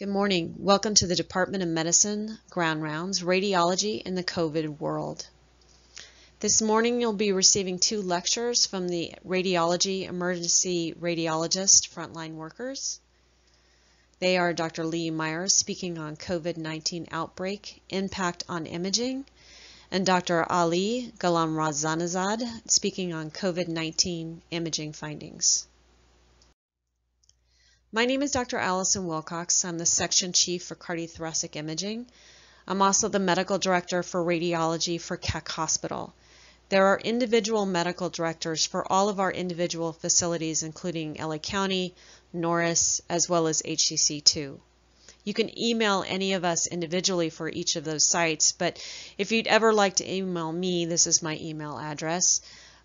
Good morning. Welcome to the Department of Medicine Grand Rounds, Radiology in the COVID World. This morning you'll be receiving two lectures from the Radiology Emergency Radiologist Frontline Workers. They are Dr. Lee Myers speaking on COVID-19 outbreak, impact on imaging, and Dr. Ali Gholamrezanezhad speaking on COVID-19 imaging findings. My name is Dr. Allison Wilcox. I'm the section chief for cardiothoracic imaging. I'm also the medical director for radiology for Keck Hospital. There are individual medical directors for all of our individual facilities, including LA County, Norris, as well as HCC2. You can email any of us individually for each of those sites, but if you'd ever like to email me, this is my email address.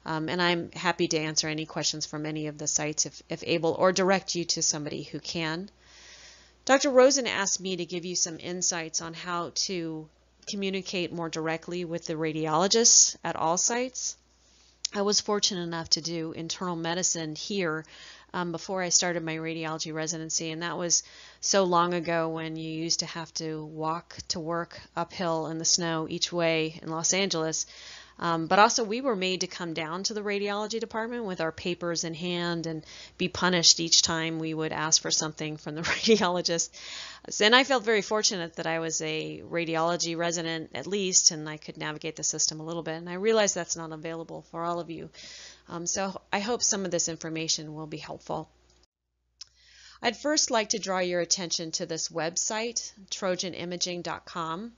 Um, and I'm happy to answer any questions from any of the sites if, if able or direct you to somebody who can. Dr. Rosen asked me to give you some insights on how to communicate more directly with the radiologists at all sites. I was fortunate enough to do internal medicine here um, before I started my radiology residency, and that was so long ago when you used to have to walk to work uphill in the snow each way in Los Angeles. Um, but also, we were made to come down to the radiology department with our papers in hand and be punished each time we would ask for something from the radiologist. And I felt very fortunate that I was a radiology resident at least, and I could navigate the system a little bit. And I realize that's not available for all of you. Um, so I hope some of this information will be helpful. I'd first like to draw your attention to this website, trojanimaging.com.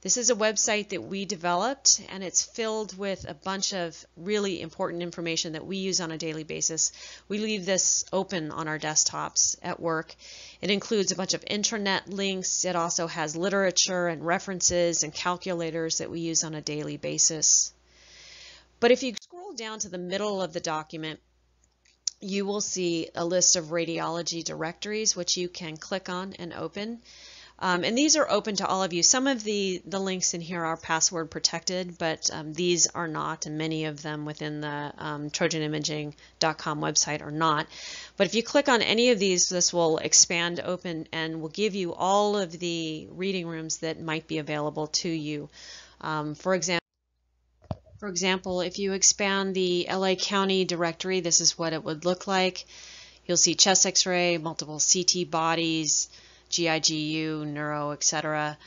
This is a website that we developed and it's filled with a bunch of really important information that we use on a daily basis. We leave this open on our desktops at work. It includes a bunch of intranet links. It also has literature and references and calculators that we use on a daily basis. But if you scroll down to the middle of the document, you will see a list of radiology directories which you can click on and open. Um, and these are open to all of you. Some of the, the links in here are password protected, but um, these are not, and many of them within the um, trojanimaging.com website are not. But if you click on any of these, this will expand open and will give you all of the reading rooms that might be available to you. Um, for example, for example, if you expand the LA County directory, this is what it would look like. You'll see chest x-ray, multiple CT bodies, GIGU, neuro, etc.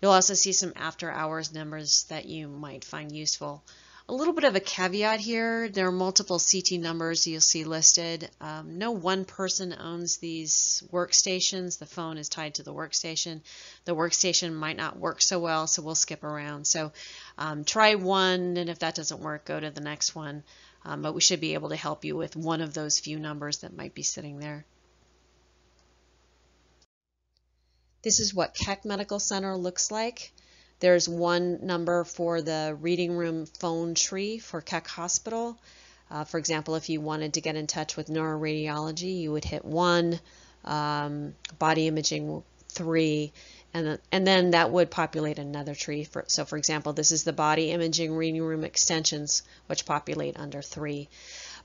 You'll also see some after hours numbers that you might find useful. A little bit of a caveat here, there are multiple CT numbers you'll see listed. Um, no one person owns these workstations. The phone is tied to the workstation. The workstation might not work so well, so we'll skip around. So um, try one, and if that doesn't work, go to the next one. Um, but we should be able to help you with one of those few numbers that might be sitting there. This is what Keck Medical Center looks like. There's one number for the reading room phone tree for Keck Hospital. Uh, for example, if you wanted to get in touch with neuroradiology, you would hit 1, um, body imaging 3, and, and then that would populate another tree. For, so for example, this is the body imaging reading room extensions, which populate under 3.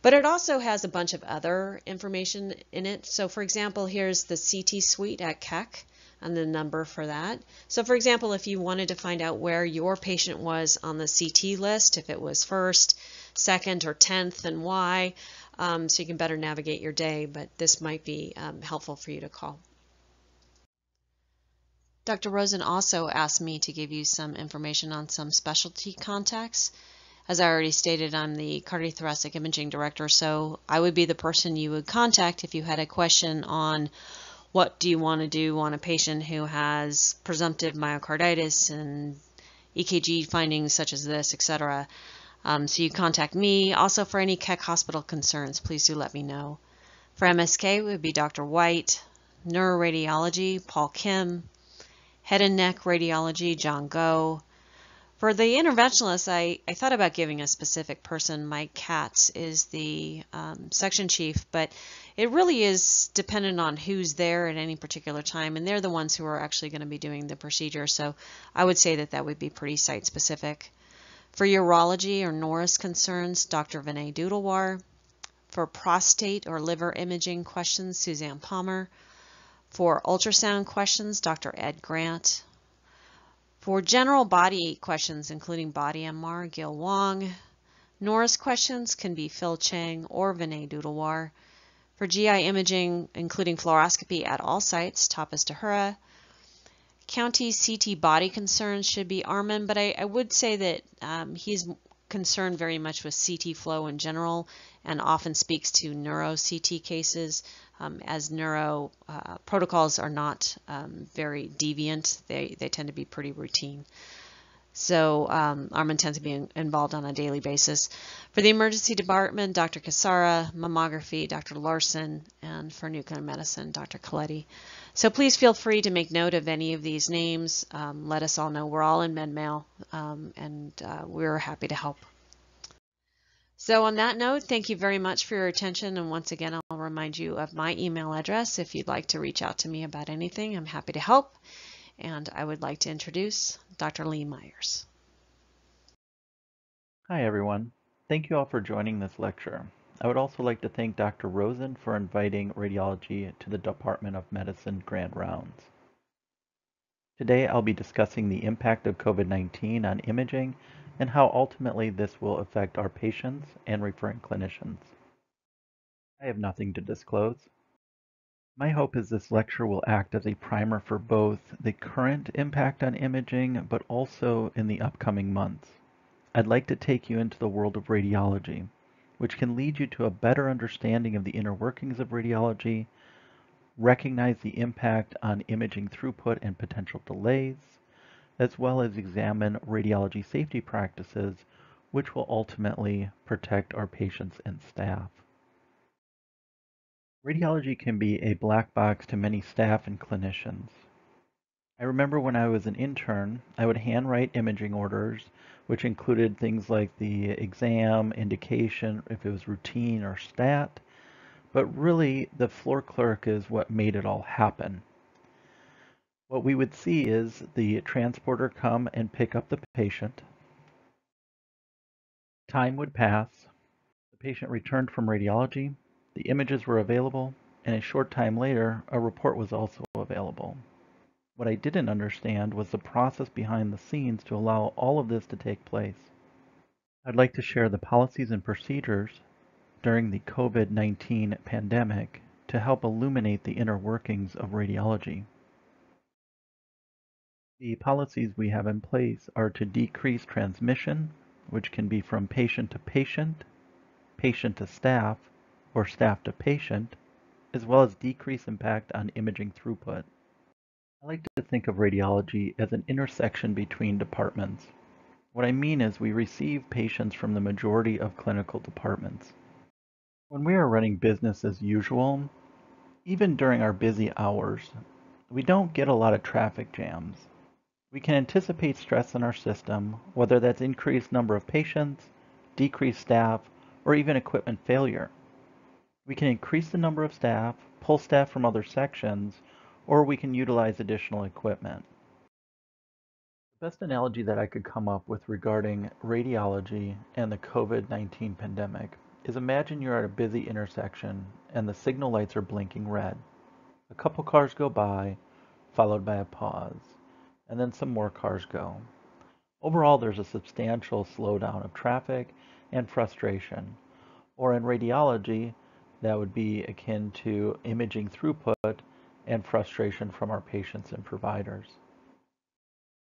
But it also has a bunch of other information in it. So for example, here's the CT suite at Keck and the number for that. So for example, if you wanted to find out where your patient was on the CT list, if it was first, second, or 10th, and why, um, so you can better navigate your day, but this might be um, helpful for you to call. Dr. Rosen also asked me to give you some information on some specialty contacts. As I already stated, I'm the cardiothoracic imaging director, so I would be the person you would contact if you had a question on what do you want to do on a patient who has presumptive myocarditis and EKG findings such as this, etc. Um, so you contact me. Also for any Keck Hospital concerns, please do let me know. For MSK, it would be Dr. White, Neuroradiology, Paul Kim, Head and Neck Radiology, John Go, for the interventionalists, I, I thought about giving a specific person. Mike Katz is the um, section chief, but it really is dependent on who's there at any particular time, and they're the ones who are actually going to be doing the procedure. So I would say that that would be pretty site specific. For urology or Norris concerns, Dr. Vinay Duddalwar. For prostate or liver imaging questions, Suzanne Palmer. For ultrasound questions, Dr. Ed Grant. For general body questions, including body MR, Gil Wong. Norris questions can be Phil Chang or Vinay Duddalwar. For GI imaging, including fluoroscopy at all sites, Tapas Tejura. County CT body concerns should be Armin, but I, I would say that um, he's concerned very much with CT flow in general and often speaks to neuro CT cases um, as neuro uh, protocols are not um, very deviant. They, they tend to be pretty routine. So um, Armin tends to be involved on a daily basis. For the emergency department, Dr. Casara, mammography, Dr. Larson, and for nuclear medicine, Dr. Colletti. So please feel free to make note of any of these names. Um, let us all know. We're all in MedMail, um, and uh, we're happy to help. So on that note, thank you very much for your attention. And once again, I'll remind you of my email address if you'd like to reach out to me about anything. I'm happy to help and I would like to introduce Dr. Lee Myers. Hi everyone. Thank you all for joining this lecture. I would also like to thank Dr. Rosen for inviting radiology to the Department of Medicine Grand Rounds. Today I'll be discussing the impact of COVID-19 on imaging and how ultimately this will affect our patients and referring clinicians. I have nothing to disclose. My hope is this lecture will act as a primer for both the current impact on imaging, but also in the upcoming months. I'd like to take you into the world of radiology, which can lead you to a better understanding of the inner workings of radiology, recognize the impact on imaging throughput and potential delays, as well as examine radiology safety practices, which will ultimately protect our patients and staff. Radiology can be a black box to many staff and clinicians. I remember when I was an intern, I would handwrite imaging orders, which included things like the exam, indication, if it was routine or stat, but really the floor clerk is what made it all happen. What we would see is the transporter come and pick up the patient. Time would pass. The patient returned from radiology. The images were available, and a short time later, a report was also available. What I didn't understand was the process behind the scenes to allow all of this to take place. I'd like to share the policies and procedures during the COVID-19 pandemic to help illuminate the inner workings of radiology. The policies we have in place are to decrease transmission, which can be from patient to patient, patient to staff, or staff to patient, as well as decrease impact on imaging throughput. I like to think of radiology as an intersection between departments. What I mean is we receive patients from the majority of clinical departments. When we are running business as usual, even during our busy hours, we don't get a lot of traffic jams. We can anticipate stress in our system, whether that's increased number of patients, decreased staff, or even equipment failure. We can increase the number of staff, pull staff from other sections, or we can utilize additional equipment. The best analogy that I could come up with regarding radiology and the COVID-19 pandemic is imagine you're at a busy intersection and the signal lights are blinking red. A couple cars go by, followed by a pause, and then some more cars go. Overall, there's a substantial slowdown of traffic and frustration. Or in radiology, that would be akin to imaging throughput and frustration from our patients and providers.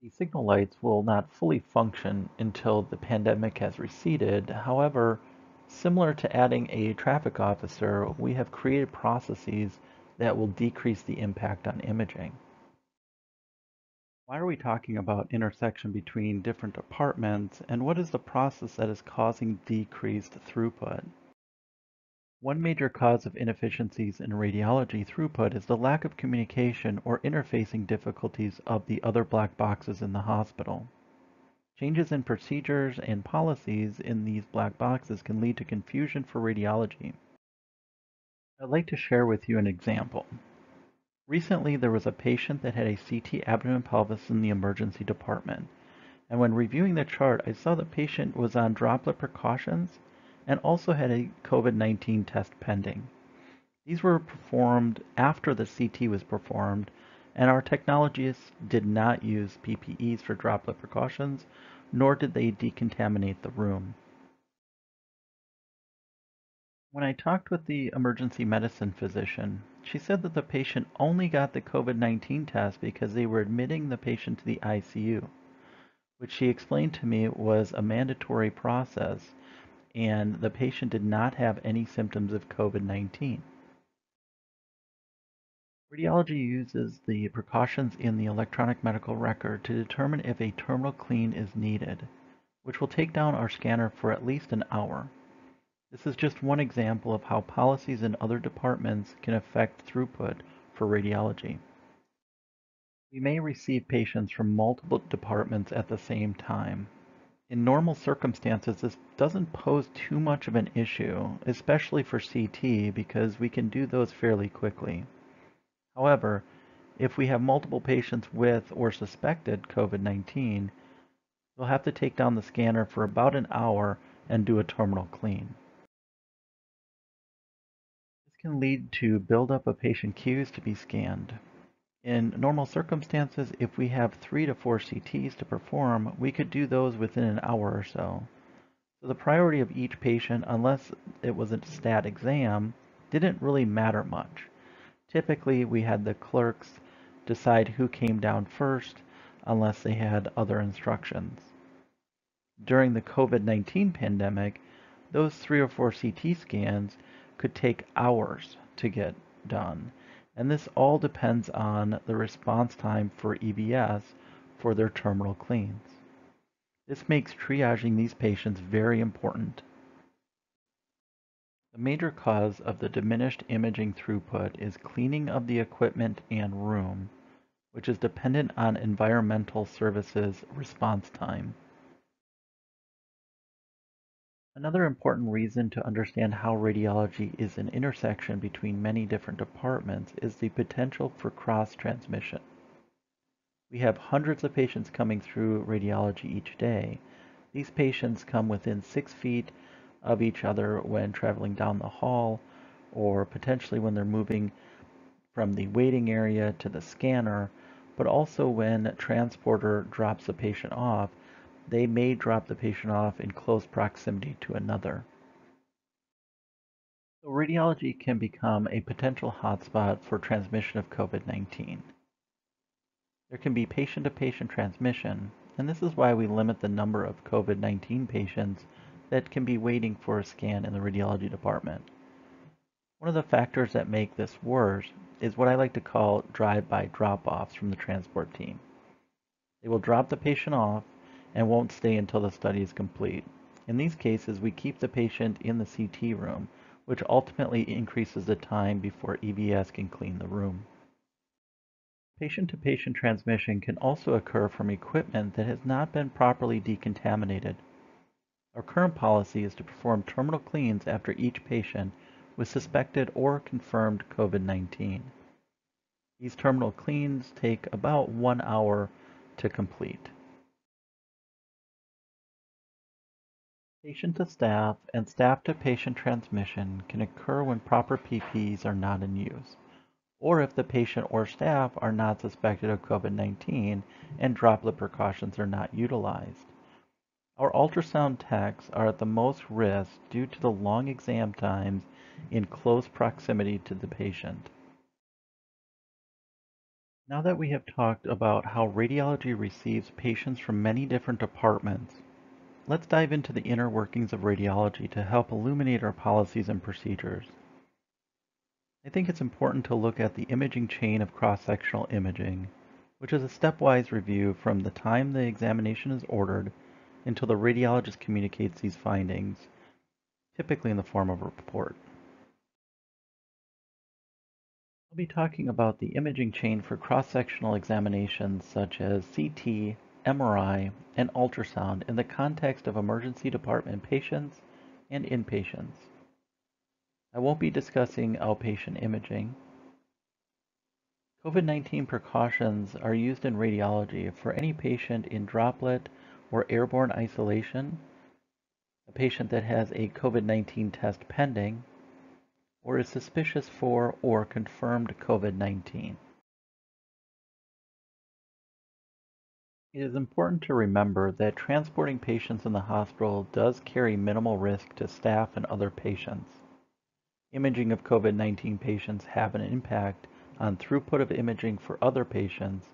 The signal lights will not fully function until the pandemic has receded. However, similar to adding a traffic officer, we have created processes that will decrease the impact on imaging. Why are we talking about intersection between different departments and what is the process that is causing decreased throughput? One major cause of inefficiencies in radiology throughput is the lack of communication or interfacing difficulties of the other black boxes in the hospital. Changes in procedures and policies in these black boxes can lead to confusion for radiology. I'd like to share with you an example. Recently, there was a patient that had a CT abdomen pelvis in the emergency department, and when reviewing the chart, I saw the patient was on droplet precautions and also had a COVID-19 test pending. These were performed after the CT was performed, and our technologists did not use PPEs for droplet precautions, nor did they decontaminate the room. When I talked with the emergency medicine physician, she said that the patient only got the COVID-19 test because they were admitting the patient to the ICU, which she explained to me was a mandatory process and the patient did not have any symptoms of COVID-19. Radiology uses the precautions in the electronic medical record to determine if a terminal clean is needed, which will take down our scanner for at least an hour. This is just one example of how policies in other departments can affect throughput for radiology. We may receive patients from multiple departments at the same time. In normal circumstances, this doesn't pose too much of an issue, especially for CT, because we can do those fairly quickly. However, if we have multiple patients with or suspected COVID-19, we'll have to take down the scanner for about an hour and do a terminal clean This can lead to buildup of patient queues to be scanned. In normal circumstances, if we have three to four CTs to perform, we could do those within an hour or so. So the priority of each patient, unless it was a stat exam, didn't really matter much. Typically, we had the clerks decide who came down first, unless they had other instructions. During the COVID-19 pandemic, those three or four CT scans could take hours to get done. And this all depends on the response time for EVS for their terminal cleans. This makes triaging these patients very important. The major cause of the diminished imaging throughput is cleaning of the equipment and room, which is dependent on environmental services response time. Another important reason to understand how radiology is an intersection between many different departments is the potential for cross-transmission. We have hundreds of patients coming through radiology each day. These patients come within six feet of each other when traveling down the hall or potentially when they're moving from the waiting area to the scanner, but also when transporter drops a patient off they may drop the patient off in close proximity to another. So radiology can become a potential hotspot for transmission of COVID-19. There can be patient-to-patient -patient transmission, and this is why we limit the number of COVID-19 patients that can be waiting for a scan in the radiology department. One of the factors that make this worse is what I like to call drive-by drop-offs from the transport team. They will drop the patient off and won't stay until the study is complete. In these cases, we keep the patient in the CT room, which ultimately increases the time before EVS can clean the room. Patient-to-patient -patient transmission can also occur from equipment that has not been properly decontaminated. Our current policy is to perform terminal cleans after each patient with suspected or confirmed COVID-19. These terminal cleans take about one hour to complete. Patient-to-staff and staff-to-patient transmission can occur when proper PPEs are not in use, or if the patient or staff are not suspected of COVID-19 and droplet precautions are not utilized. Our ultrasound techs are at the most risk due to the long exam times in close proximity to the patient. Now that we have talked about how radiology receives patients from many different departments, Let's dive into the inner workings of radiology to help illuminate our policies and procedures. I think it's important to look at the imaging chain of cross-sectional imaging, which is a stepwise review from the time the examination is ordered until the radiologist communicates these findings, typically in the form of a report. I'll be talking about the imaging chain for cross-sectional examinations such as CT, MRI, and ultrasound in the context of emergency department patients and inpatients. I won't be discussing outpatient imaging. COVID-19 precautions are used in radiology for any patient in droplet or airborne isolation, a patient that has a COVID-19 test pending, or is suspicious for or confirmed COVID-19. It is important to remember that transporting patients in the hospital does carry minimal risk to staff and other patients. Imaging of COVID-19 patients have an impact on throughput of imaging for other patients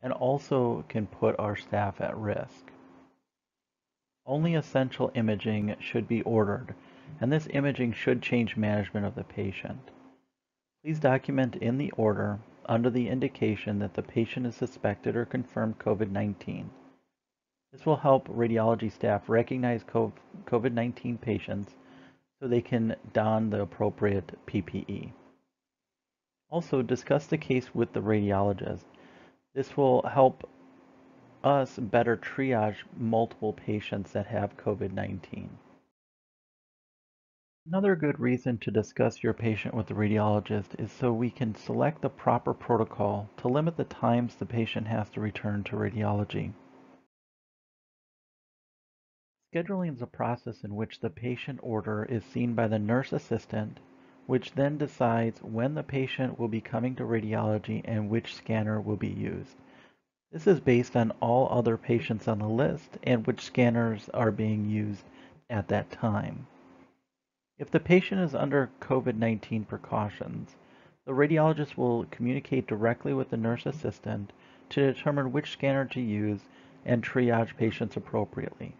and also can put our staff at risk. Only essential imaging should be ordered, and this imaging should change management of the patient. Please document in the order under the indication that the patient is suspected or confirmed COVID-19. This will help radiology staff recognize COVID-19 patients so they can don the appropriate PPE. Also, discuss the case with the radiologist. This will help us better triage multiple patients that have COVID-19. Another good reason to discuss your patient with the radiologist is so we can select the proper protocol to limit the times the patient has to return to radiology. Scheduling is a process in which the patient order is seen by the nurse assistant, which then decides when the patient will be coming to radiology and which scanner will be used. This is based on all other patients on the list and which scanners are being used at that time. If the patient is under COVID-19 precautions, the radiologist will communicate directly with the nurse assistant to determine which scanner to use and triage patients appropriately.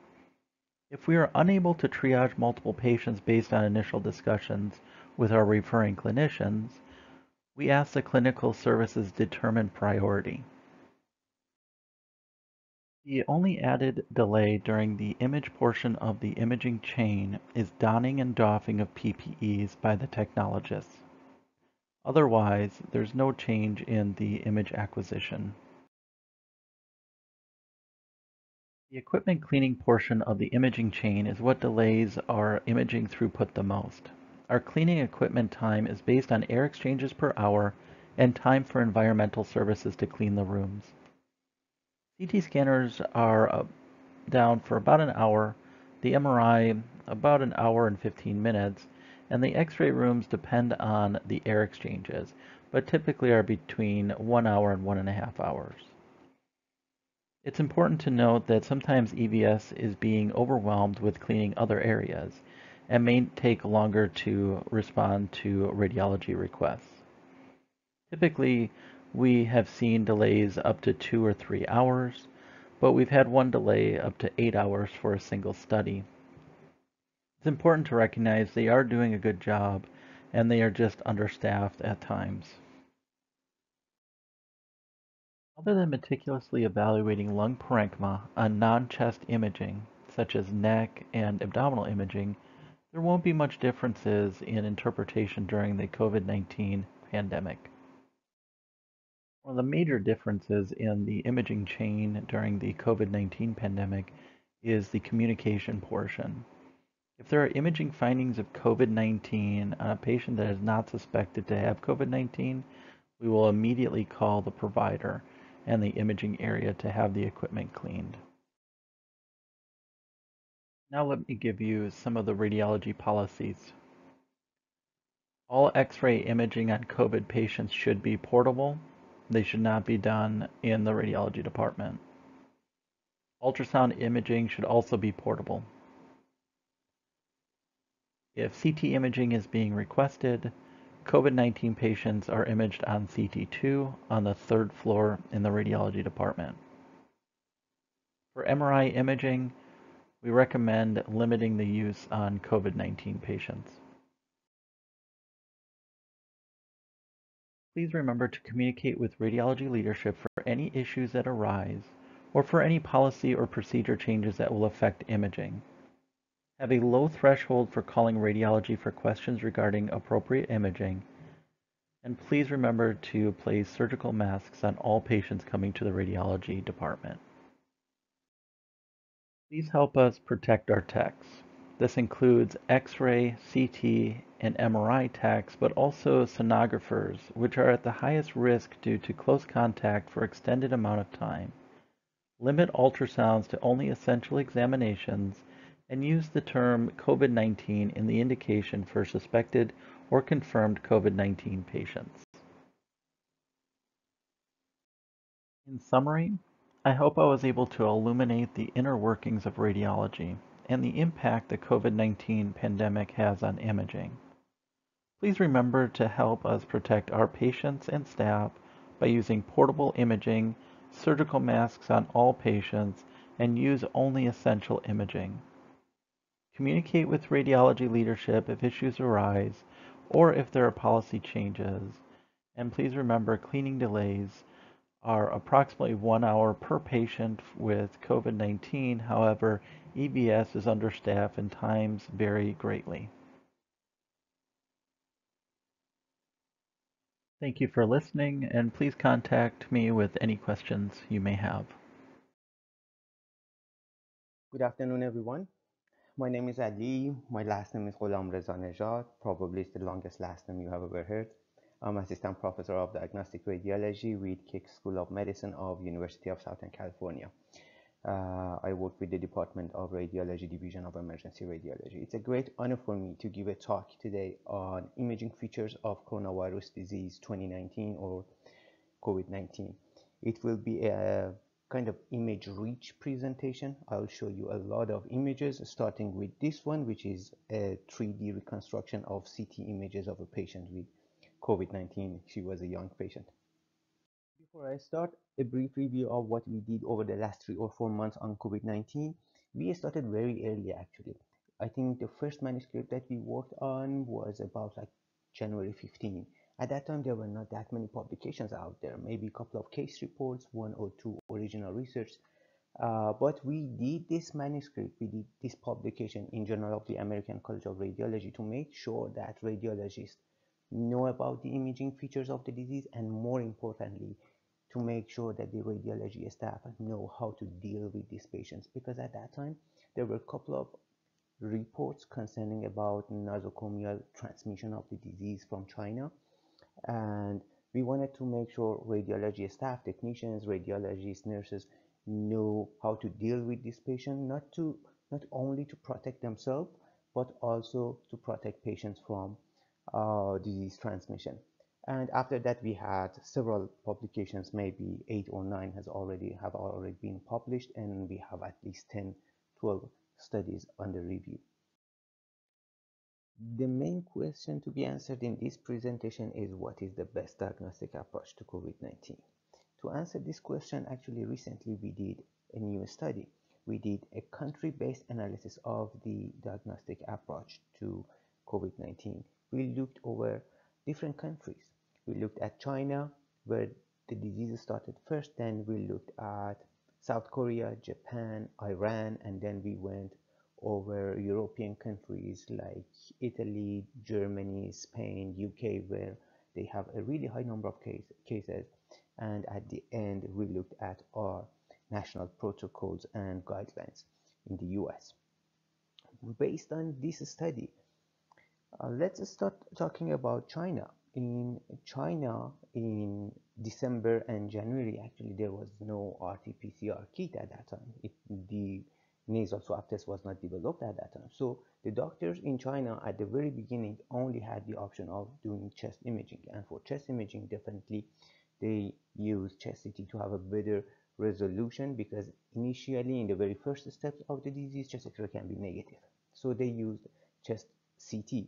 If we are unable to triage multiple patients based on initial discussions with our referring clinicians, we ask the clinical services determine priority. The only added delay during the image portion of the imaging chain is donning and doffing of PPEs by the technologists. Otherwise, there's no change in the image acquisition. The equipment cleaning portion of the imaging chain is what delays our imaging throughput the most. Our cleaning equipment time is based on air exchanges per hour and time for environmental services to clean the rooms. CT scanners are uh, down for about an hour, the MRI about an hour and 15 minutes, and the x-ray rooms depend on the air exchanges, but typically are between one hour and one and a half hours. It's important to note that sometimes EVS is being overwhelmed with cleaning other areas and may take longer to respond to radiology requests. Typically, we have seen delays up to two or three hours, but we've had one delay up to eight hours for a single study. It's important to recognize they are doing a good job and they are just understaffed at times. Other than meticulously evaluating lung parenchyma on non-chest imaging, such as neck and abdominal imaging, there won't be much differences in interpretation during the COVID-19 pandemic. One of the major differences in the imaging chain during the COVID-19 pandemic is the communication portion. If there are imaging findings of COVID-19 on a patient that is not suspected to have COVID-19, we will immediately call the provider and the imaging area to have the equipment cleaned. Now let me give you some of the radiology policies. All x-ray imaging on COVID patients should be portable. They should not be done in the radiology department. Ultrasound imaging should also be portable. If CT imaging is being requested, COVID-19 patients are imaged on CT2 on the third floor in the radiology department. For MRI imaging, we recommend limiting the use on COVID-19 patients. Please remember to communicate with radiology leadership for any issues that arise or for any policy or procedure changes that will affect imaging. Have a low threshold for calling radiology for questions regarding appropriate imaging. And please remember to place surgical masks on all patients coming to the radiology department. Please help us protect our techs. This includes X-ray, CT, and MRI techs, but also sonographers, which are at the highest risk due to close contact for extended amount of time. Limit ultrasounds to only essential examinations and use the term COVID-19 in the indication for suspected or confirmed COVID-19 patients. In summary, I hope I was able to illuminate the inner workings of radiology and the impact the COVID-19 pandemic has on imaging. Please remember to help us protect our patients and staff by using portable imaging, surgical masks on all patients, and use only essential imaging. Communicate with radiology leadership if issues arise or if there are policy changes. And please remember cleaning delays are approximately one hour per patient with COVID-19. However, EVS is understaffed and times vary greatly. Thank you for listening and please contact me with any questions you may have. Good afternoon, everyone. My name is Ali. My last name is Ghulam Reza Nejad. Probably it's the longest last name you have ever heard. I'm assistant professor of diagnostic radiology with Keck School of Medicine of University of Southern California. Uh, I work with the Department of Radiology Division of Emergency Radiology. It's a great honor for me to give a talk today on imaging features of coronavirus disease 2019 or COVID-19. It will be a kind of image rich presentation. I'll show you a lot of images starting with this one which is a 3D reconstruction of CT images of a patient with COVID-19. She was a young patient. Before I start, a brief review of what we did over the last three or four months on COVID-19. We started very early actually. I think the first manuscript that we worked on was about like January 15. At that time, there were not that many publications out there, maybe a couple of case reports, one or two original research. Uh, but we did this manuscript, we did this publication in Journal of the American College of Radiology to make sure that radiologists know about the imaging features of the disease and more importantly to make sure that the radiology staff know how to deal with these patients because at that time there were a couple of reports concerning about nosocomial transmission of the disease from China and we wanted to make sure radiology staff technicians radiologists nurses know how to deal with this patient not to not only to protect themselves but also to protect patients from uh, disease transmission. And after that, we had several publications, maybe eight or nine has already have already been published, and we have at least 10, 12 studies under review. The main question to be answered in this presentation is what is the best diagnostic approach to COVID-19? To answer this question, actually recently we did a new study. We did a country-based analysis of the diagnostic approach to COVID-19 we looked over different countries. We looked at China, where the disease started first, then we looked at South Korea, Japan, Iran, and then we went over European countries like Italy, Germany, Spain, UK, where they have a really high number of case, cases. And at the end, we looked at our national protocols and guidelines in the US. Based on this study, uh, let's start talking about China. In China, in December and January, actually, there was no RT-PCR kit at that time. It, the nasal swab test was not developed at that time. So the doctors in China at the very beginning only had the option of doing chest imaging. And for chest imaging, definitely they use chest CT to have a better resolution because initially in the very first steps of the disease, chest X-ray can be negative. So they used chest CT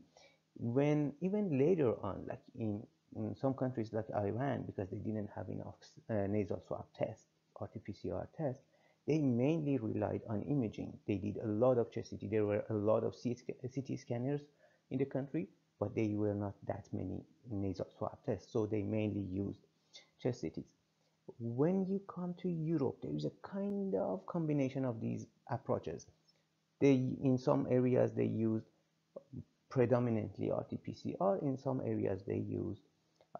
when even later on like in, in some countries like Iran because they didn't have enough uh, nasal swab tests RT-PCR tests they mainly relied on imaging. They did a lot of chest CT there were a lot of CT scanners in the country but they were not that many nasal swab tests so they mainly used chest CTs when you come to Europe there is a kind of combination of these approaches. They in some areas they used predominantly RT-PCR. In some areas, they use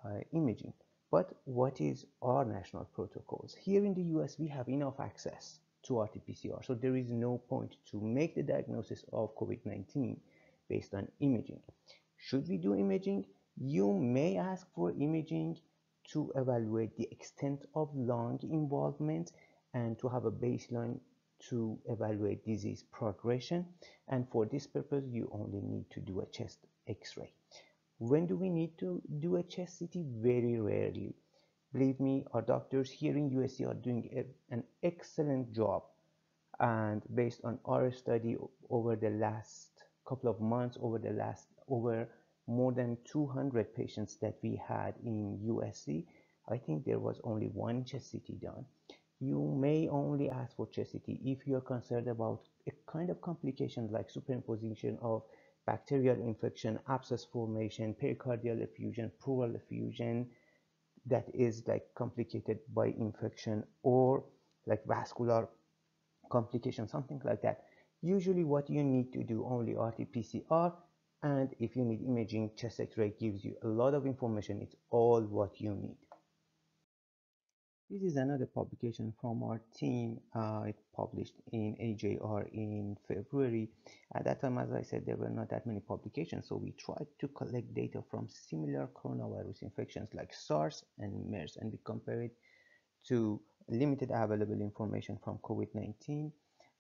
uh, imaging. But what is our national protocols? Here in the US, we have enough access to RT-PCR, so there is no point to make the diagnosis of COVID-19 based on imaging. Should we do imaging? You may ask for imaging to evaluate the extent of lung involvement and to have a baseline to evaluate disease progression and for this purpose you only need to do a chest x-ray When do we need to do a chest CT? Very rarely. Believe me, our doctors here in USC are doing a, an excellent job. And based on our study over the last couple of months, over the last, over more than 200 patients that we had in USC, I think there was only one chest CT done. You may only ask for chest CT if you're concerned about a kind of complication like superimposition of bacterial infection, abscess formation, pericardial effusion, pleural effusion that is like complicated by infection or like vascular complication, something like that. Usually what you need to do only RT-PCR and if you need imaging, chest x-ray gives you a lot of information. It's all what you need. This is another publication from our team. Uh, it published in AJR in February. At that time, as I said, there were not that many publications, so we tried to collect data from similar coronavirus infections like SARS and MERS, and we compare it to limited available information from COVID-19.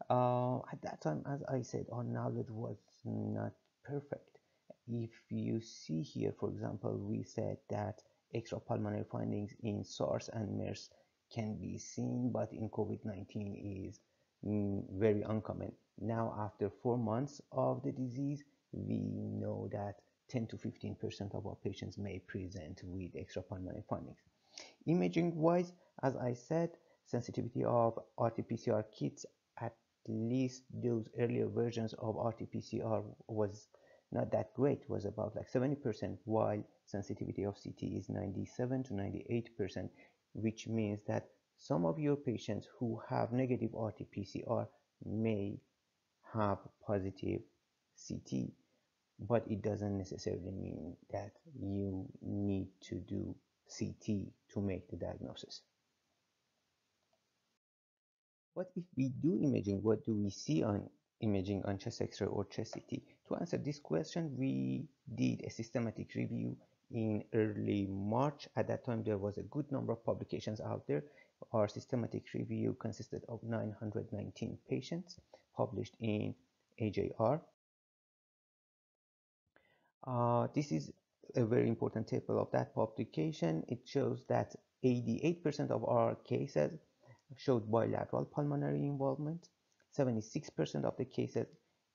Uh, at that time, as I said, our knowledge was not perfect. If you see here, for example, we said that extrapulmonary findings in SARS and MERS can be seen, but in COVID-19 is mm, very uncommon. Now, after four months of the disease, we know that 10 to 15% of our patients may present with extrapulmonary findings. Imaging wise, as I said, sensitivity of RT-PCR kits, at least those earlier versions of RT-PCR was not that great, was about like 70%, while sensitivity of CT is 97 to 98% which means that some of your patients who have negative RT-PCR may have positive CT, but it doesn't necessarily mean that you need to do CT to make the diagnosis. What if we do imaging? What do we see on imaging on chest X-ray or chest CT? To answer this question, we did a systematic review in early March. At that time, there was a good number of publications out there. Our systematic review consisted of 919 patients published in AJR. Uh, this is a very important table of that publication. It shows that 88% of our cases showed bilateral pulmonary involvement. 76% of the cases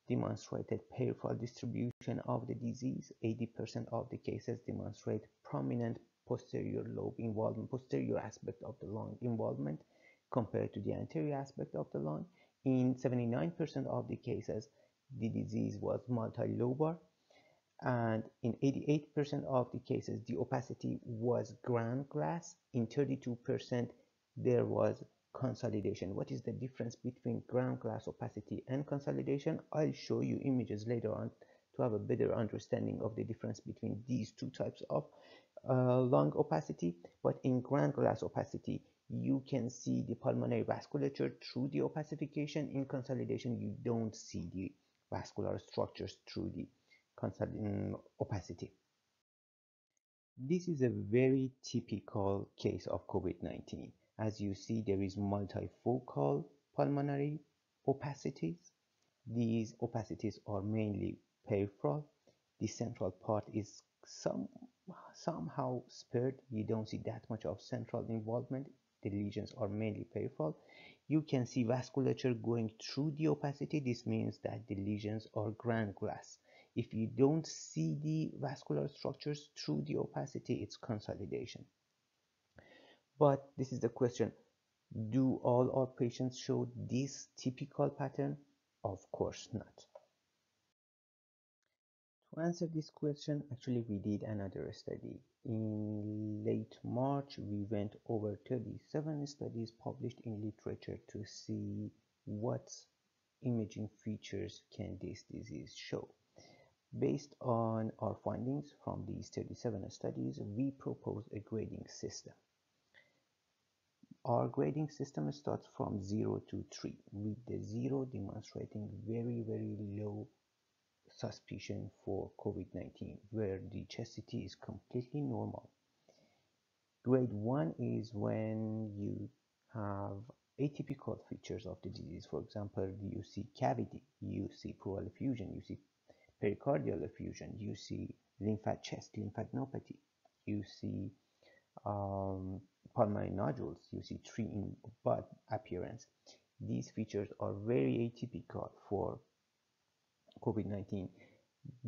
demonstrated peripheral distribution of the disease. 80% of the cases demonstrate prominent posterior lobe involvement, posterior aspect of the lung involvement compared to the anterior aspect of the lung. In 79% of the cases, the disease was multilobar and in 88% of the cases, the opacity was ground glass. In 32%, there was consolidation. What is the difference between ground glass opacity and consolidation? I'll show you images later on to have a better understanding of the difference between these two types of uh, lung opacity. But in ground glass opacity, you can see the pulmonary vasculature through the opacification. In consolidation, you don't see the vascular structures through the mm, opacity. This is a very typical case of COVID-19. As you see, there is multifocal pulmonary opacities. These opacities are mainly peripheral. The central part is some somehow spared. You don't see that much of central involvement. The lesions are mainly peripheral. You can see vasculature going through the opacity. This means that the lesions are ground glass. If you don't see the vascular structures through the opacity, it's consolidation. But this is the question. Do all our patients show this typical pattern? Of course not. To answer this question, actually we did another study. In late March, we went over 37 studies published in literature to see what imaging features can this disease show. Based on our findings from these 37 studies, we proposed a grading system. Our grading system starts from 0 to 3, with the 0 demonstrating very, very low suspicion for COVID-19, where the chest CT is completely normal. Grade 1 is when you have atypical features of the disease. For example, you see cavity, you see pleural effusion, you see pericardial effusion, you see lymphat chest lymphadenopathy. You see um, pulmonary nodules. You see tree in bud appearance. These features are very atypical for COVID-19.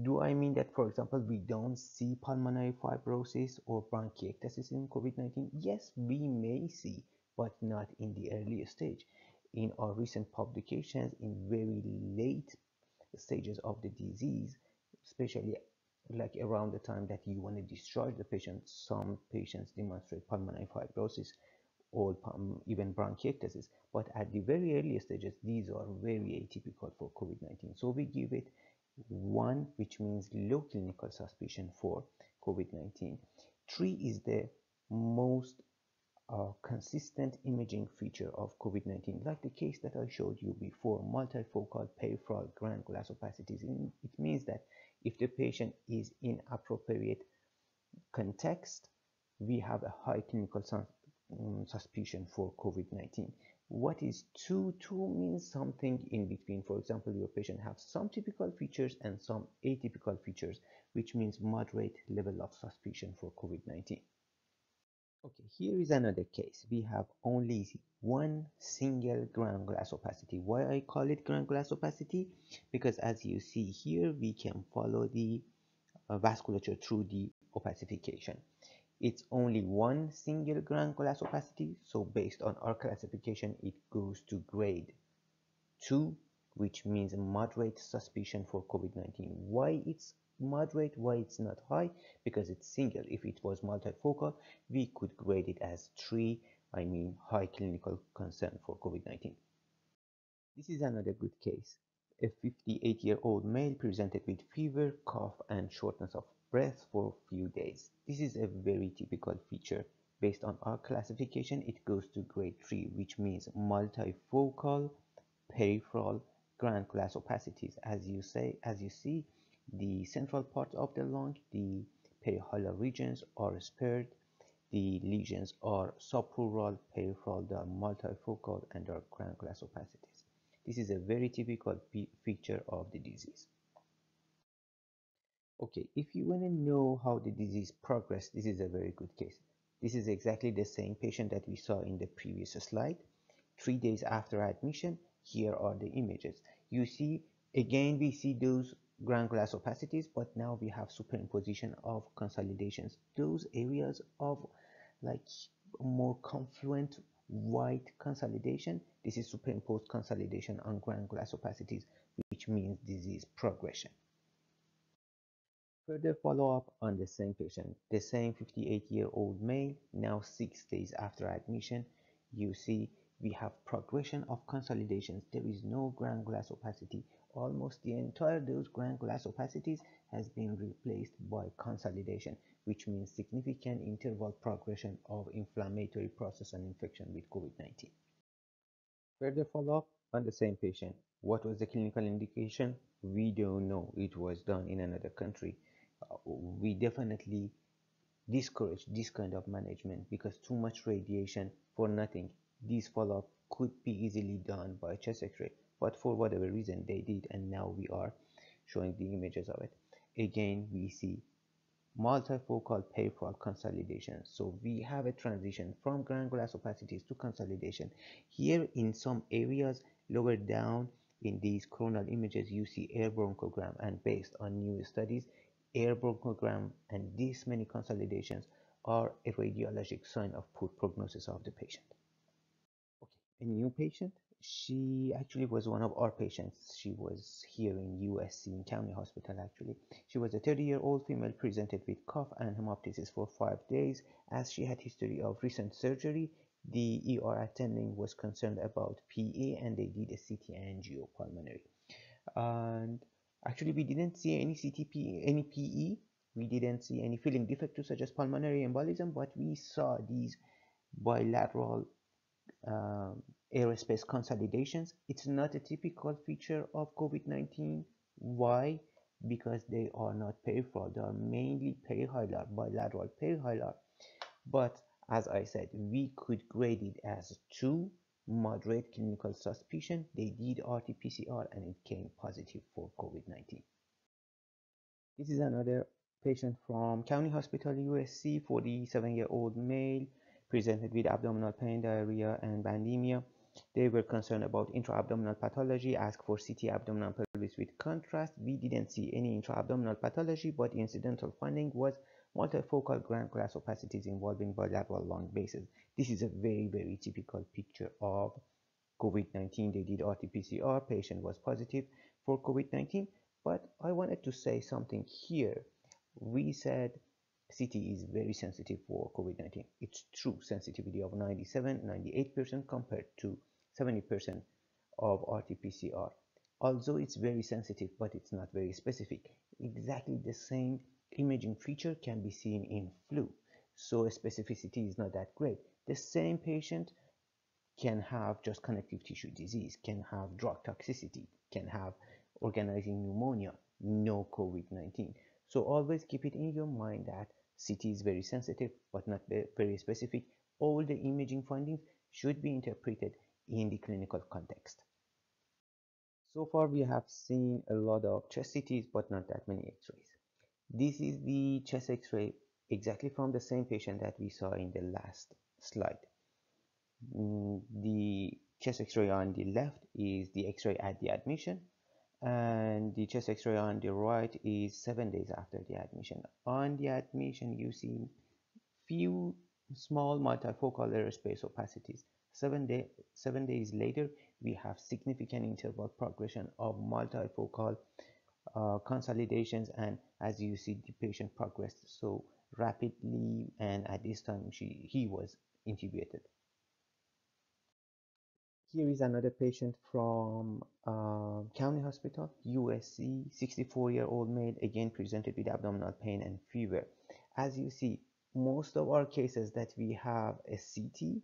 Do I mean that, for example, we don't see pulmonary fibrosis or bronchiectasis in COVID-19? Yes, we may see, but not in the early stage. In our recent publications, in very late stages of the disease, especially like around the time that you want to discharge the patient, some patients demonstrate pulmonary fibrosis or even bronchiectasis. But at the very early stages, these are very atypical for COVID-19. So we give it one, which means low clinical suspicion for COVID-19. Three is the most uh, consistent imaging feature of COVID-19, like the case that I showed you before, multifocal peripheral ground glass opacities. It means that if the patient is in appropriate context, we have a high clinical um, suspicion for COVID-19. What is 2? 2 means something in between. For example, your patient has some typical features and some atypical features, which means moderate level of suspicion for COVID-19. Okay, here is another case. We have only one single ground glass opacity. Why I call it ground glass opacity? Because as you see here, we can follow the uh, vasculature through the opacification. It's only one single ground glass opacity, so based on our classification, it goes to grade 2, which means moderate suspicion for COVID-19. Why it's moderate why it's not high because it's single. If it was multifocal we could grade it as 3 I mean high clinical concern for COVID-19 this is another good case. A 58 year old male presented with fever cough and shortness of breath for a few days. This is a very typical feature. Based on our classification it goes to grade 3 which means multifocal peripheral ground glass opacities. As you say as you see the central part of the lung, the perihilar regions are spared. The lesions are subpleural, peripheral, multifocal, and are ground glass opacities. This is a very typical feature of the disease. Okay, if you want to know how the disease progressed, this is a very good case. This is exactly the same patient that we saw in the previous slide. Three days after admission, here are the images. You see, again, we see those ground glass opacities but now we have superimposition of consolidations. Those areas of like more confluent white consolidation this is superimposed consolidation on ground glass opacities which means disease progression. Further follow-up on the same patient. The same 58 year old male now six days after admission you see we have progression of consolidations. There is no ground glass opacity almost the entire dose ground glass opacities has been replaced by consolidation, which means significant interval progression of inflammatory process and infection with COVID-19. Further follow-up on the same patient. What was the clinical indication? We don't know. It was done in another country. Uh, we definitely discourage this kind of management because too much radiation for nothing. This follow-up could be easily done by chest x-ray but for whatever reason they did and now we are showing the images of it. Again we see multifocal peripheral consolidation. So we have a transition from ground glass opacities to consolidation. Here in some areas lower down in these coronal images you see air bronchogram. And based on new studies air bronchogram and these many consolidations are a radiologic sign of poor prognosis of the patient. Okay a new patient she actually was one of our patients. She was here in USC in County Hospital actually. She was a 30 year old female presented with cough and hemoptysis for five days. As she had history of recent surgery, the ER attending was concerned about PE and they did a CT angiopulmonary. And actually we didn't see any CTP, any PE. We didn't see any filling defect to suggest pulmonary embolism, but we saw these bilateral um, airspace consolidations. It's not a typical feature of COVID-19. Why? Because they are not peripheral. They are mainly perihilar, bilateral perihilar. But as I said, we could grade it as 2 moderate clinical suspicion. They did RT-PCR and it came positive for COVID-19. This is another Patient from County Hospital USC, 47-year-old male, presented with abdominal pain, diarrhea, and bandemia. They were concerned about intra-abdominal pathology, asked for CT abdominal pelvis with contrast. We didn't see any intra-abdominal pathology, but incidental finding was multifocal ground glass opacities involving bilateral lung bases. This is a very, very typical picture of COVID-19. They did RT-PCR, patient was positive for COVID-19, but I wanted to say something here. We said CT is very sensitive for COVID-19. It's true sensitivity of 97, 98% compared to 70% of RT-PCR. Although it's very sensitive, but it's not very specific. Exactly the same imaging feature can be seen in flu. So specificity is not that great. The same patient can have just connective tissue disease, can have drug toxicity, can have organizing pneumonia, no COVID-19. So always keep it in your mind that CT is very sensitive but not very specific. All the imaging findings should be interpreted in the clinical context. So far we have seen a lot of chest CTs but not that many x-rays. This is the chest x-ray exactly from the same patient that we saw in the last slide. Mm, the chest x-ray on the left is the x-ray at the admission and the chest x-ray on the right is seven days after the admission. On the admission you see few small multifocal airspace opacities. Seven, day, seven days later we have significant interval progression of multifocal uh, consolidations and as you see the patient progressed so rapidly and at this time she he was intubated here is another patient from uh, county hospital usc 64 year old male again presented with abdominal pain and fever. As you see most of our cases that we have a ct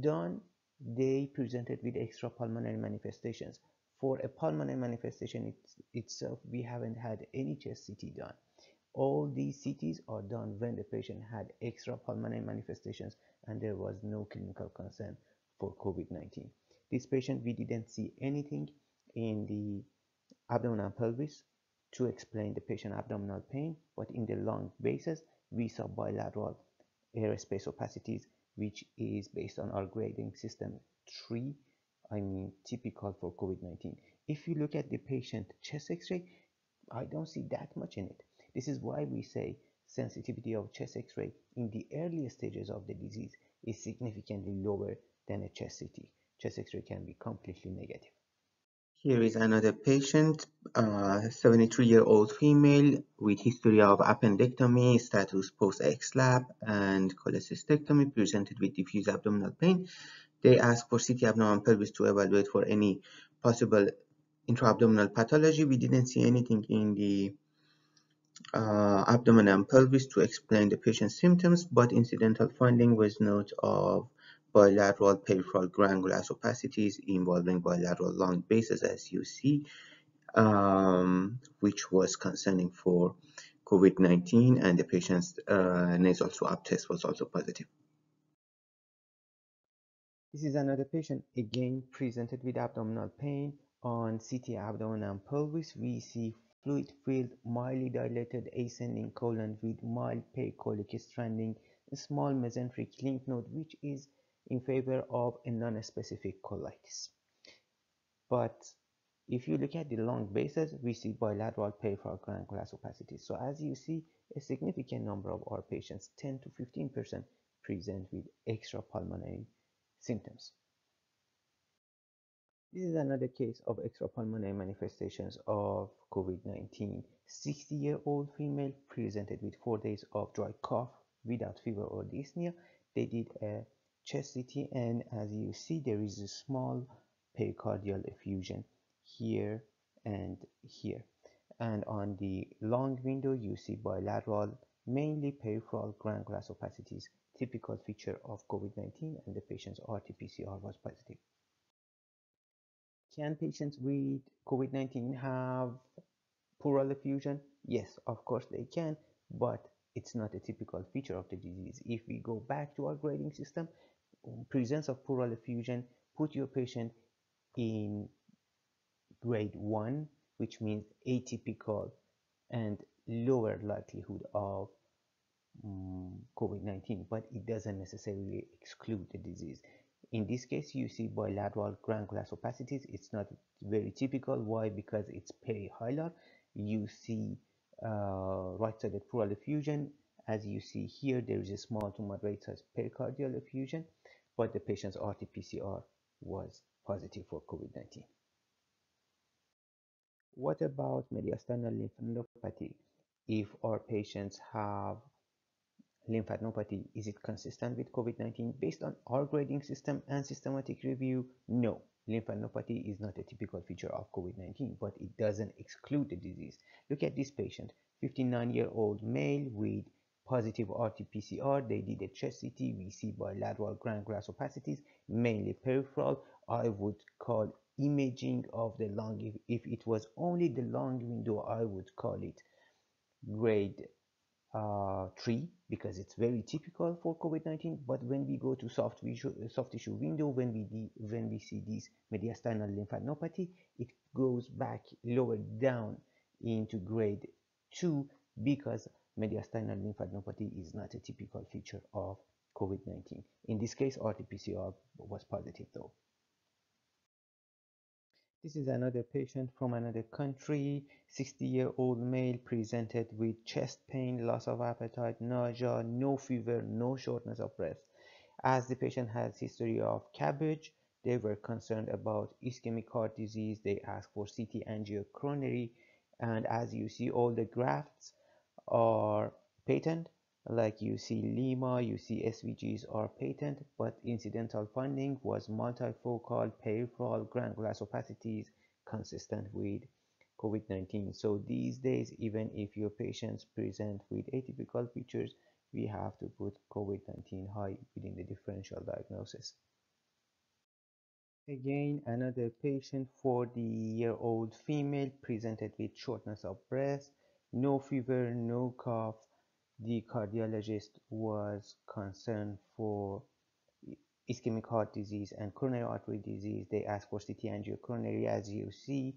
done they presented with extrapulmonary manifestations. For a pulmonary manifestation itself, we haven't had any chest CT done. All these CTs are done when the patient had extra pulmonary manifestations and there was no clinical concern for COVID-19. This patient, we didn't see anything in the abdominal pelvis to explain the patient abdominal pain, but in the lung bases, we saw bilateral airspace opacities, which is based on our grading system 3 I mean typical for COVID-19. If you look at the patient chest x-ray, I don't see that much in it. This is why we say sensitivity of chest x-ray in the early stages of the disease is significantly lower than a chest CT. Chest x-ray can be completely negative. Here is another patient, 73-year-old female with history of appendectomy, status post-XLAP, and cholecystectomy, presented with diffuse abdominal pain. They asked for CT abdominal pelvis to evaluate for any possible intra-abdominal pathology. We didn't see anything in the uh, abdomen and pelvis to explain the patient's symptoms, but incidental finding was note of bilateral peripheral ground glass opacities involving bilateral lung bases, as you see, um, which was concerning for COVID-19, and the patient's uh, nasal swab test was also positive. This is another patient again presented with abdominal pain. On CT abdomen and pelvis, we see fluid filled, mildly dilated ascending colon with mild pericolic stranding, a small mesenteric lymph node, which is in favor of a non-specific colitis. But if you look at the lung bases, we see bilateral peripheral ground glass opacities. So as you see, a significant number of our patients, 10 to 15%, present with extrapulmonary symptoms. This is another case of extrapulmonary manifestations of COVID-19. 60-year-old female presented with four days of dry cough without fever or dyspnea. They did a chest CT and as you see there is a small pericardial effusion here and here. And on the lung window you see bilateral, mainly peripheral ground glass opacities typical feature of COVID-19 and the patient's RT-PCR was positive. Can patients with COVID-19 have pleural effusion? Yes, of course they can, but it's not a typical feature of the disease. If we go back to our grading system, presence of pleural effusion, put your patient in grade 1, which means atypical, and lower likelihood of um, COVID-19, but it doesn't necessarily exclude the disease. In this case, you see bilateral ground glass opacities. It's not very typical. Why? Because it's perihilar. You see uh, right-sided pleural effusion. As you see here, there is a small to moderate size pericardial effusion, but the patient's RT-PCR was positive for COVID-19. What about mediastinal lymphadenopathy? If our patients have lymphadenopathy, is it consistent with COVID-19? Based on our grading system and systematic review, no. Lymphadenopathy is not a typical feature of COVID-19, but it doesn't exclude the disease. Look at this patient, 59-year-old male with positive RT-PCR. They did a chest CT. We see bilateral ground glass opacities, mainly peripheral. I would call imaging of the lung. If, if it was only the lung window, I would call it grade uh, 3 because it's very typical for COVID-19 but when we go to soft, visual, uh, soft tissue window when we when we see this mediastinal lymphadenopathy it goes back lower down into grade 2 because mediastinal lymphadenopathy is not a typical feature of COVID-19 in this case RT-PCR was positive though this is another patient from another country, 60 year old male presented with chest pain, loss of appetite, nausea, no fever, no shortness of breath. As the patient has history of CABG, they were concerned about ischemic heart disease. They asked for CT angiocoronary and as you see all the grafts are patent like you see Lima, you see SVGs are patent, but incidental finding was multifocal peripheral ground glass opacities consistent with COVID-19. So these days, even if your patients present with atypical features, we have to put COVID-19 high within the differential diagnosis. Again, another patient, 40-year-old female, presented with shortness of breath, no fever, no cough, the cardiologist was concerned for ischemic heart disease and coronary artery disease. They asked for CT angiocoronary. As you see,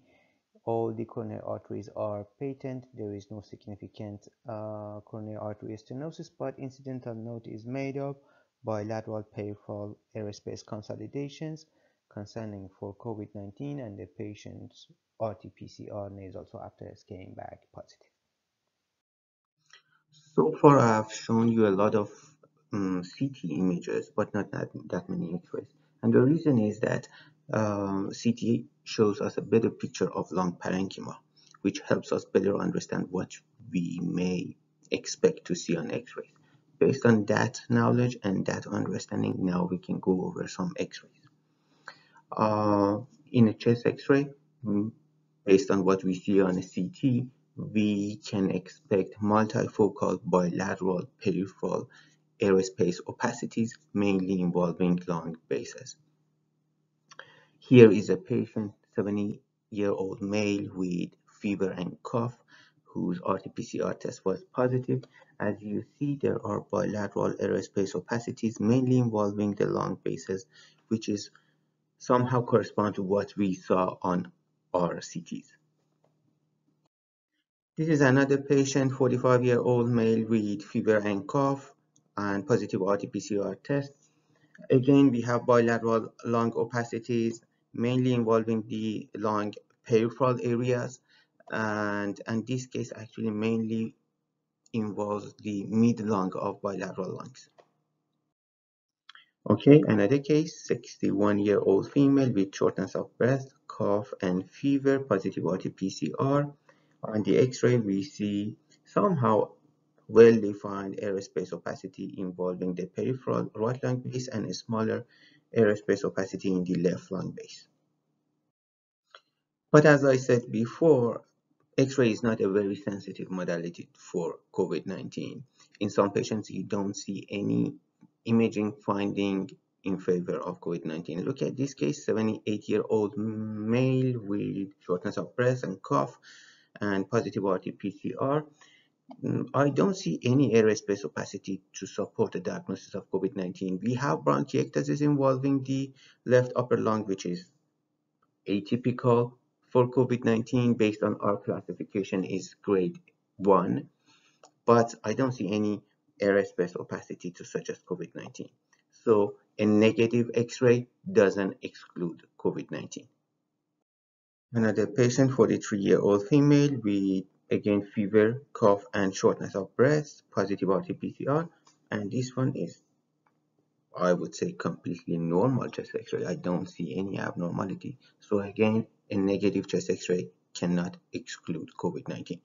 all the coronary arteries are patent. There is no significant uh, coronary artery stenosis, but incidental note is made of bilateral peripheral airspace consolidations concerning for COVID-19 and the patient's RT-PCR nasal swab test came back positive. So far, I've shown you a lot of um, CT images, but not that, that many X-rays. And the reason is that um, CT shows us a better picture of lung parenchyma, which helps us better understand what we may expect to see on X-rays. Based on that knowledge and that understanding, now we can go over some X-rays. Uh, in a chest X-ray, mm, based on what we see on a CT, we can expect multifocal bilateral peripheral airspace opacities, mainly involving lung bases. Here is a patient, 70-year-old male with fever and cough, whose RT-PCR test was positive. As you see, there are bilateral airspace opacities, mainly involving the lung bases, which is somehow correspond to what we saw on our CTs. This is another patient, 45-year-old male with fever and cough and positive RT-PCR test. Again, we have bilateral lung opacities, mainly involving the lung peripheral areas. And, and this case actually mainly involves the mid-lung of bilateral lungs. Okay, another case, 61-year-old female with shortness of breath, cough, and fever, positive RT-PCR. On the X-ray, we see somehow well-defined airspace opacity involving the peripheral right lung base and a smaller airspace opacity in the left lung base. But as I said before, X-ray is not a very sensitive modality for COVID-19. In some patients, you don't see any imaging finding in favor of COVID-19. Look at this case, 78-year-old male with shortness of breath and cough and positive RT-PCR, mm, I don't see any airspace opacity to support the diagnosis of COVID-19. We have bronchiectasis involving the left upper lung, which is atypical for COVID-19 based on our classification is grade one, but I don't see any airspace opacity to suggest COVID-19. So a negative X-ray doesn't exclude COVID-19. Another patient, 43-year-old female with again fever, cough, and shortness of breath, positive RT-PCR, and this one is, I would say, completely normal chest X-ray. I don't see any abnormality. So again, a negative chest X-ray cannot exclude COVID-19.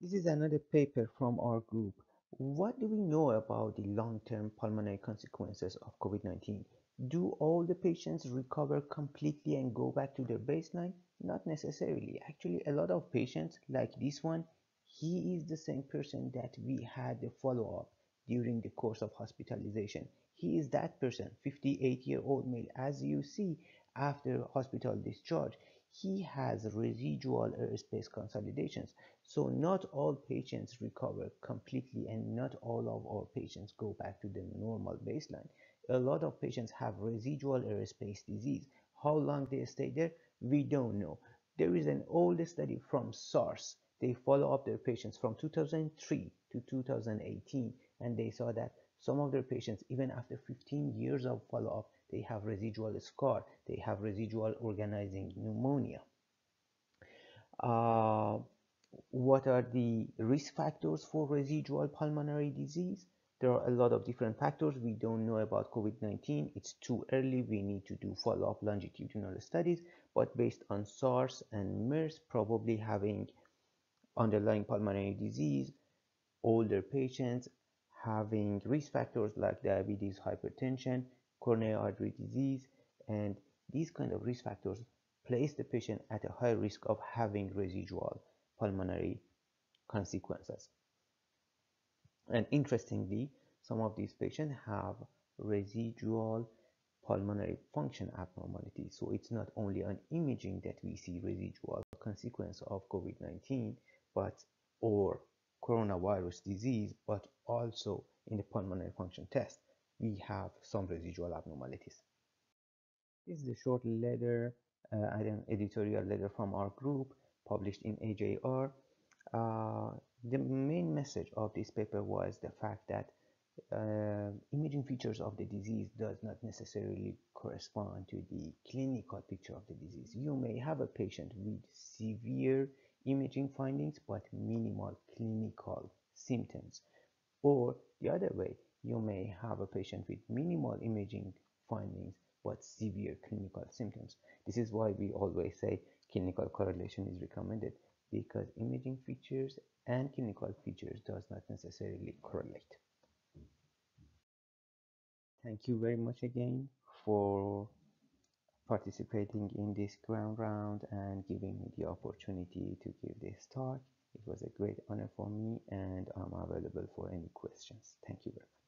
This is another paper from our group. What do we know about the long-term pulmonary consequences of COVID-19? Do all the patients recover completely and go back to their baseline? Not necessarily. Actually, a lot of patients like this one, he is the same person that we had the follow-up during the course of hospitalization. He is that person, 58 year old male. As you see, after hospital discharge, he has residual airspace consolidations. So not all patients recover completely and not all of our patients go back to the normal baseline. A lot of patients have residual airspace disease. How long they stay there, we don't know. There is an old study from SARS. They follow up their patients from 2003 to 2018 and they saw that some of their patients, even after 15 years of follow-up, they have residual scar, they have residual organizing pneumonia. Uh, what are the risk factors for residual pulmonary disease? There are a lot of different factors. We don't know about COVID-19. It's too early. We need to do follow-up longitudinal studies. But based on SARS and MERS probably having underlying pulmonary disease, older patients having risk factors like diabetes, hypertension, coronary artery disease, and these kind of risk factors place the patient at a high risk of having residual pulmonary consequences. And interestingly, some of these patients have residual pulmonary function abnormalities. So it's not only on imaging that we see residual consequence of COVID-19, but or coronavirus disease, but also in the pulmonary function test, we have some residual abnormalities. This is a short letter, uh, an editorial letter from our group published in AJR. Uh, the main message of this paper was the fact that uh, imaging features of the disease does not necessarily correspond to the clinical picture of the disease. You may have a patient with severe imaging findings but minimal clinical symptoms. Or the other way, you may have a patient with minimal imaging findings but severe clinical symptoms. This is why we always say clinical correlation is recommended because imaging features and clinical features does not necessarily correlate. Thank you very much again for participating in this grand round and giving me the opportunity to give this talk. It was a great honor for me and I'm available for any questions. Thank you very much.